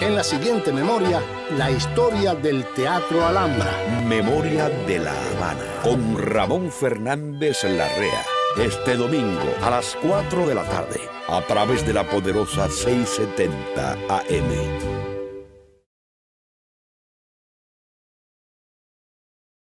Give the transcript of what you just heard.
En la siguiente memoria, la historia del Teatro Alhambra. Memoria de la Habana, con Ramón Fernández Larrea. Este domingo a las 4 de la tarde, a través de la poderosa 670 AM.